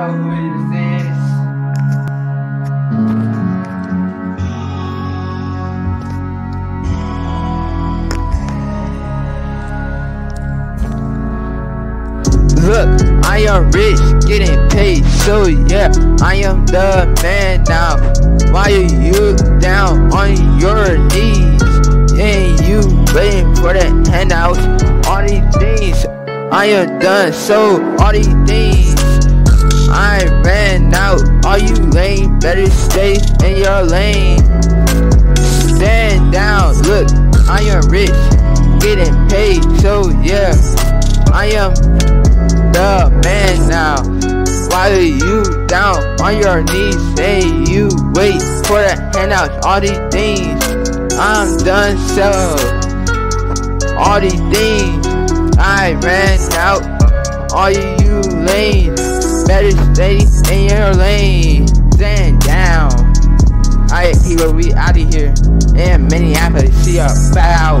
know who this is. Look, I am rich, getting paid, so yeah, I am the man now. Why are you down on your knees? And you waiting for the handouts? All these things, I am done, so all these things, I ran out. All you lame, better stay in your lane. Stand down, look, I am rich, getting paid, so yeah, I am the man now. Why are you down on your knees? Say you wait for the handouts, all these things. I'm done so. All these things I ran out. All you lanes better stay in your lane. Stand down. Alright, people, we out of here. And Minneapolis, see ya. Bow.